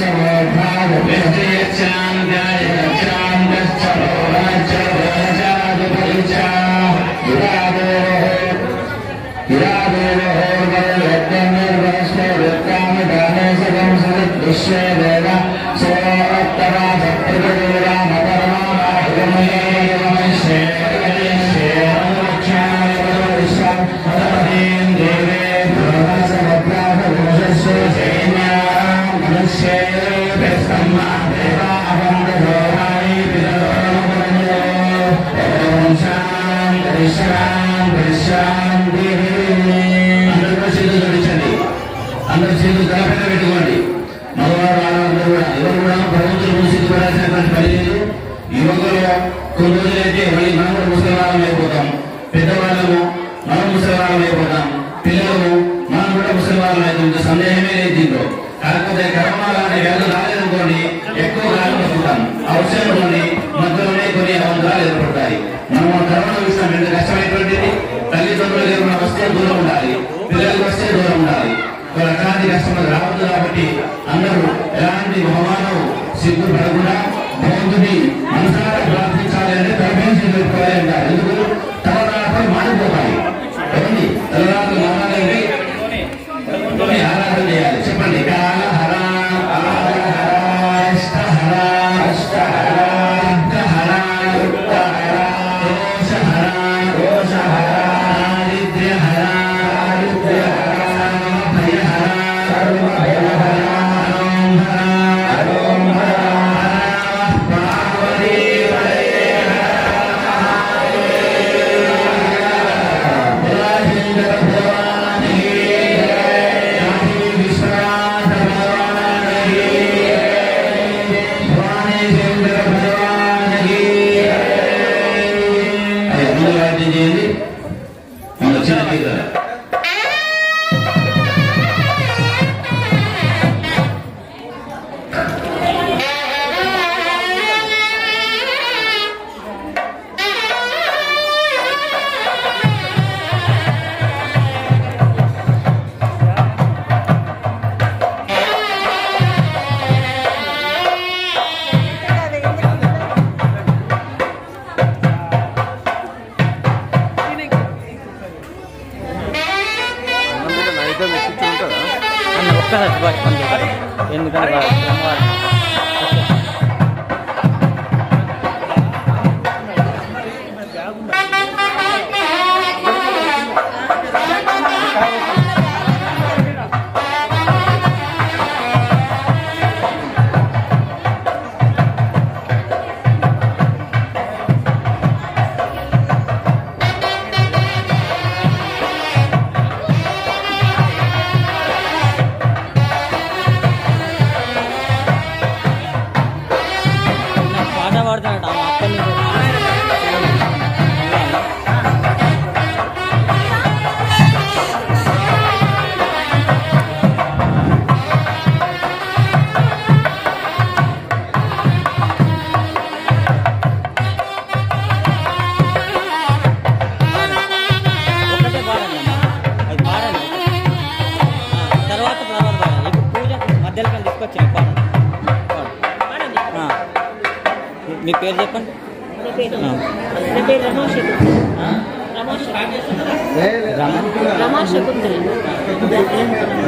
Sahara, the Visit Sangha. అందరూ చేతులు అందరూ చేతులు తలపైన పెట్టుకోండి. మగవారు కూడా. ఎవరు కూడా భగవంతుడు మూసిపడాల్సినటువంటి పని లేదు. యువకులు కొన్ని రోజులైతే మళ్ళీ మనం కూడా ముసలివారం అయిపోతాం. పెద్దవాళ్ళము మనం ముసలివారం అయిపోతాం. పిల్లలు మనం కూడా ముసలివారం అవుతుంది సందేహమే లేదు దీంట్లో. కాకపోతే కరోనా లాంటి వ్యాధులు రాలేదనుకోండి ఎక్కువ కాలం బతుకుతాం అవసరం కొన్ని మధ్యలోనే కొన్ని అవంతరాలు ఉండాలి. మనం కరోనా విషయం ఎంత కష్టమైనటువంటిది? తల్లిదండ్రులు ఏమైనా వస్తే దూరం ఉండాలి. పిల్లలకు వస్తే దూరం ఉండాలి. రకాన్ని అట్లాంటి కష్టం రావద్దు కాబట్టి అందరూ ఎలాంటి మొహమానం సిగ్గు పడకుండా భగవంతుని మనసారా ప్రార్థించాలి అంటే తలపై పెట్టుకోవాలి అంటారు. ఎందుకు?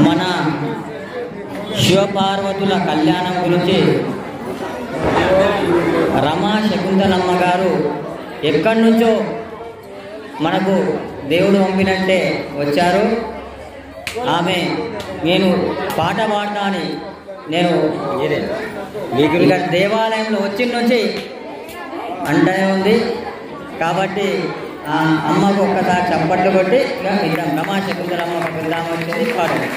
మన శివపార్వతుల కళ్యాణం గురించి రమా శకుంతలమ్మ గారు ఎక్కడి నుంచో మనకు దేవుడు పంపినట్టే వచ్చారు. ఆమె నేను పాట పాడటాన్ని నేను ఇక్కడ దేవాలయంలో వచ్చిన నుంచి అంటనే ఉంది. కాబట్టి అమ్మకు ఒక్కసారి చప్పట్లు కొట్టి ఇక ఇద్దాం రమా శకుంతలమ్మ పిల్లామ వచ్చింది పాడండి.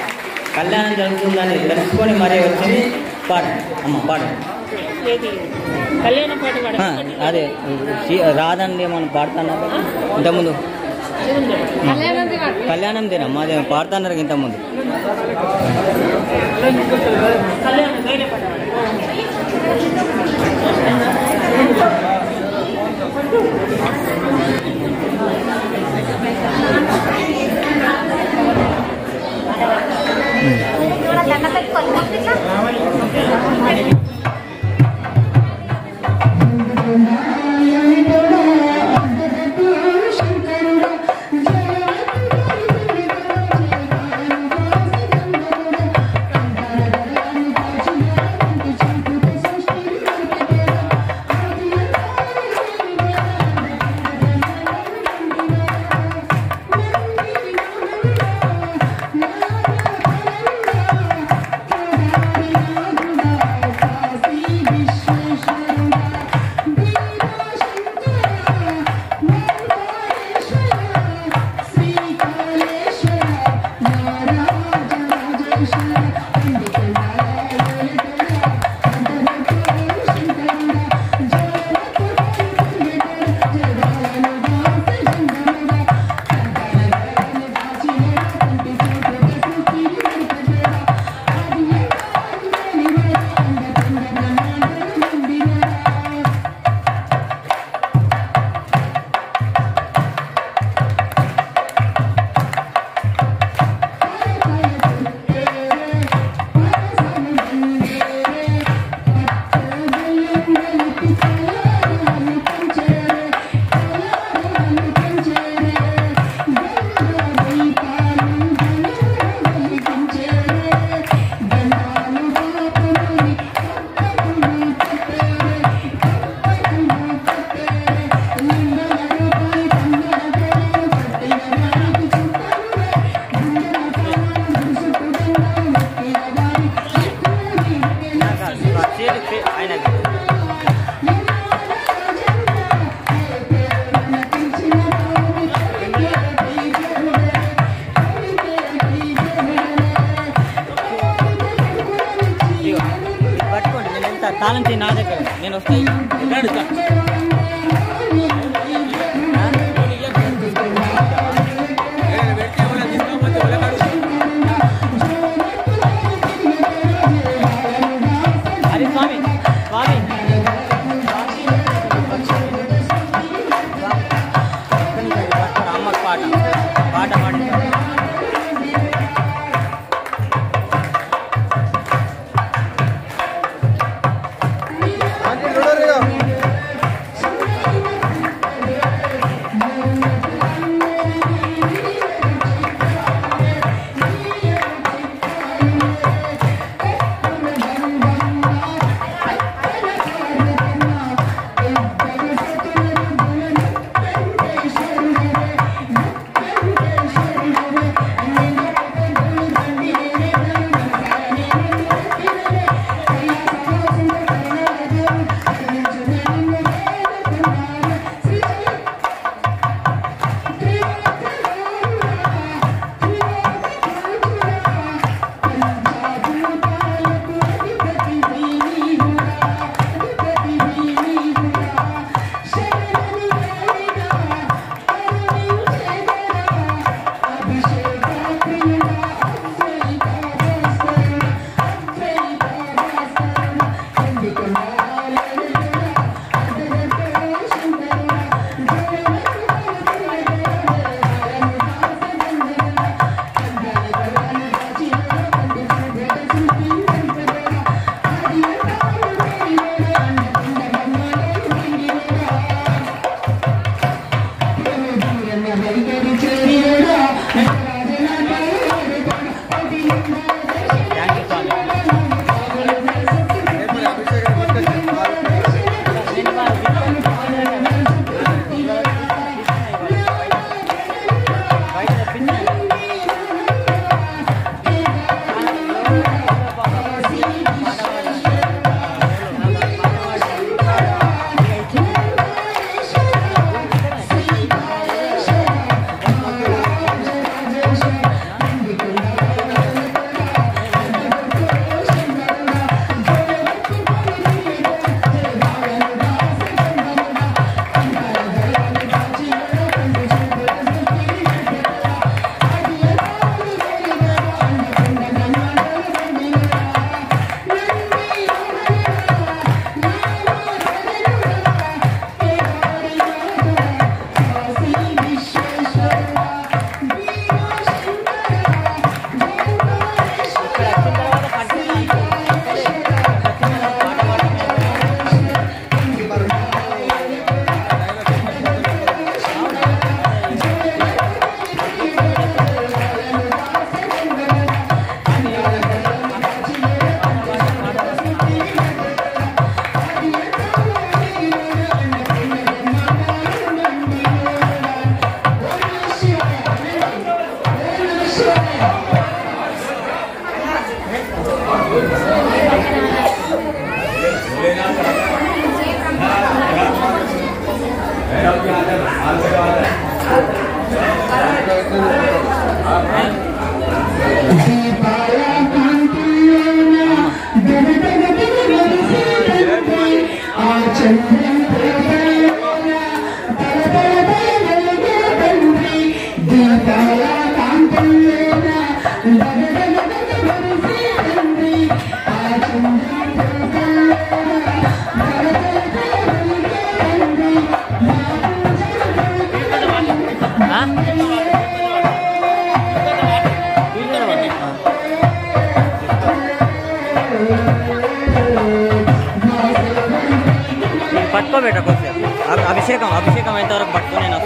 కళ్యాణం జరుగుతుందని తెలుసుకొని మరీ వచ్చింది పాడండి. అమ్మ పాడండి. అదే రాదండి మనం పాడుతున్నారు ఇంతకుముందు. కళ్యాణం దినం. అదే పాడుతున్నారు ఇంతకుముందు. కళ్యాణం ไม่ใช่ไม่ใช่ ಅಭಿಷೇಕಂ ಅಭಿಷೇಕಂ ಎಂತವ್ರಿಗೆ ಪಡ್ಕೊನೇನೋ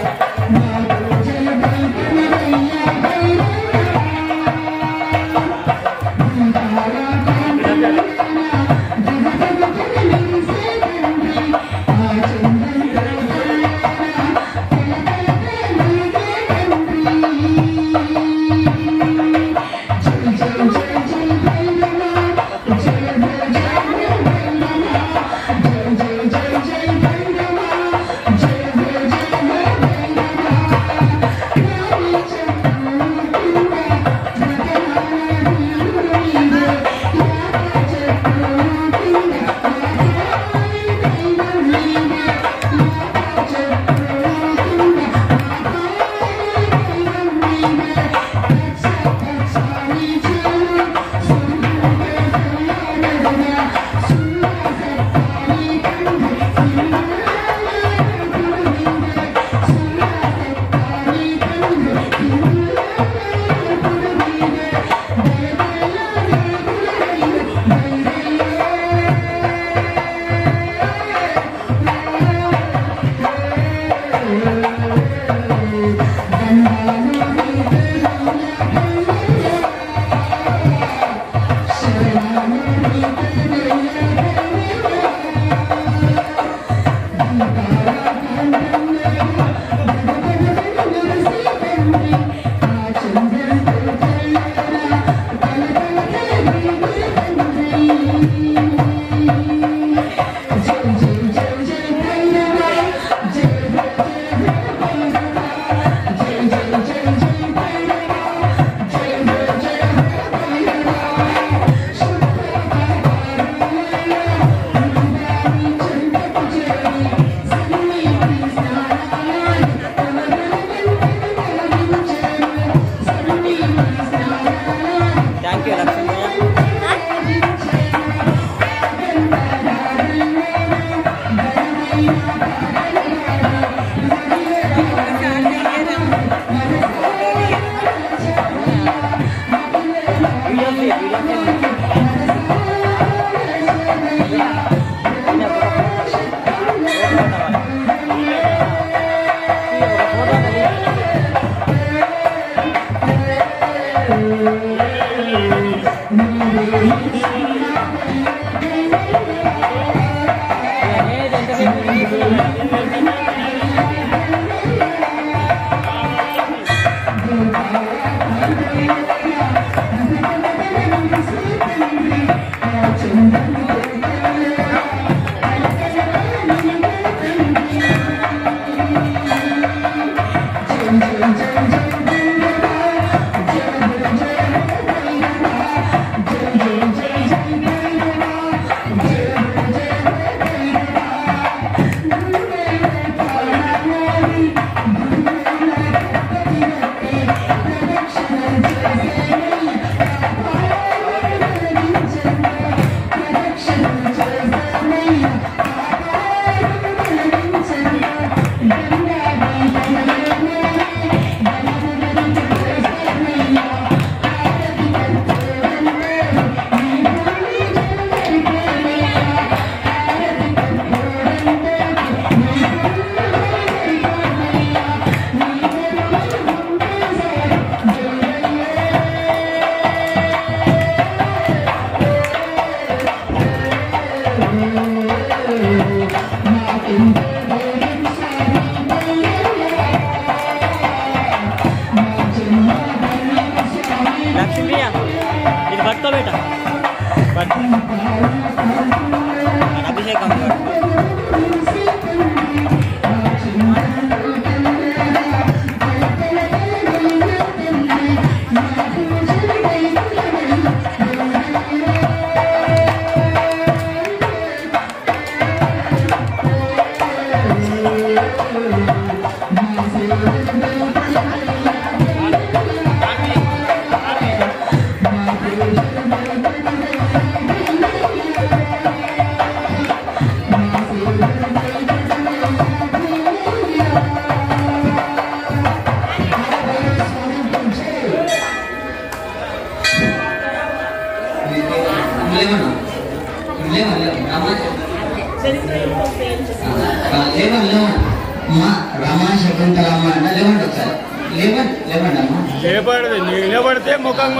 అమ్మా రమా శకుంతలమ్మ అంట లేవండి ఒకసారి. లేవండి లేవండి అమ్మా. నిలబడదు నిలబడితే ముఖం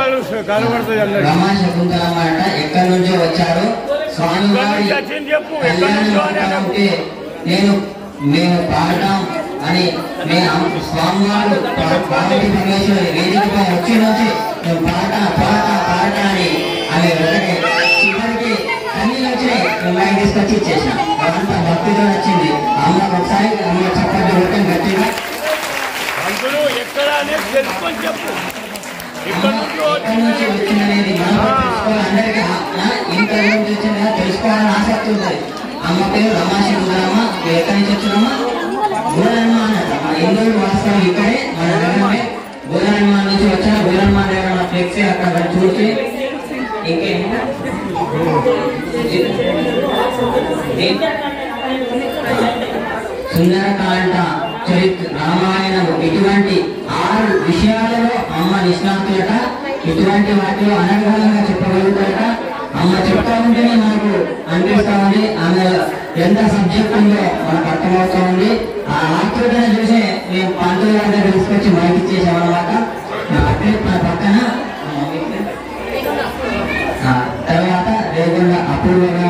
కనబడుతుంది అన్నట్టు రమా శకుంతలమ్మ అంట ఎక్కడి నుంచో వచ్చారు? స్వామివారి కళ్యాణం. ఉంటే నేను నేను పాడటం అని నేను స్వామివారు పార్వతీ పరమేశ్వరి వేదికపై వచ్చి నుంచి నేను పాట పాట పాట అని ఆమె వెంటనే మైక్ తీసుకొచ్చి ఇచ్చేసిన అదంతా భక్తితో వచ్చింది అమ్మకు ఒకసారి అమ్మ చప్పట్లు కొట్టం గట్టిగా నుంచి వచ్చిందనేది అందరికీ ఇంత నుంచి వచ్చిందా తెలుసుకోవాలని ఆసక్తి ఉంది అమ్మ పేరు రమాశి గురమ్మ ఎక్కడి నుంచి వచ్చినామా గురమ్మ అన్నట్టు మన వాస్తవం ఇక్కడే మన నగరమే గురమ్మ నుంచి వచ్చిన గురమ్మ దగ్గర ఫ్లెక్సీ అక్కడ చూసి ఇంకేం సుందరకాండ చరిత్ర రామాయణం ఇటువంటి ఆరు విషయాలలో అమ్మ నిష్ణాతులట ఇటువంటి వాటిలో అనర్హంగా చెప్పగలుగుతారట. అమ్మ చెప్తా ఉంటేనే మనకు అనిపిస్తా ఉంది. ఆమె ఎంత సబ్జెక్ట్ ఉందో మనకు అర్థమవుతా ఉంది. ఆ ఆకృతను చూసే మేము పంతులు గారి దగ్గర తీసుకొచ్చి మైక్ నా అట్లే పక్కన Thank you.